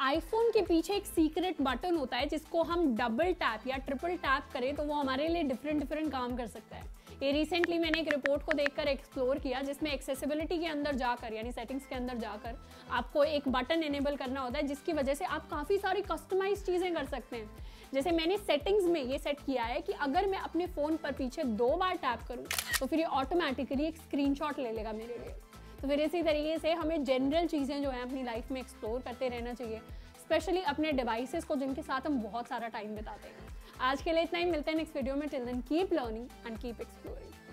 IPhone के पीछे एक सीक्रेट बटन होता है जिसको हम डबल टैप या ट्रिपल टैप करें तो वो हमारे लिए डिफरेंट डिफरेंट काम कर सकता है। ये रिसेंटली मैंने एक रिपोर्ट को देखकर एक्सप्लोर किया जिसमें एक्सेसिबिलिटी के अंदर जाकर, यानी सेटिंग्स के अंदर जाकर आपको एक बटन इनेबल करना होता है जिसकी वजह से आप काफ़ी सारी कस्टमाइज चीज़ें कर सकते हैं। जैसे मैंने सेटिंग्स में ये सेट किया है कि अगर मैं अपने फ़ोन पर पीछे दो बार टैप करूँ तो फिर ये ऑटोमेटिकली एक स्क्रीनशॉट ले लेगा मेरे लिए। तो फिर इसी तरीके से हमें जनरल चीज़ें जो हैं अपनी लाइफ में एक्सप्लोर करते रहना चाहिए स्पेशली अपने डिवाइसेस को जिनके साथ हम बहुत सारा टाइम बिताते हैं। आज के लिए इतना ही, मिलते हैं नेक्स्ट वीडियो में। Till then keep learning and keep exploring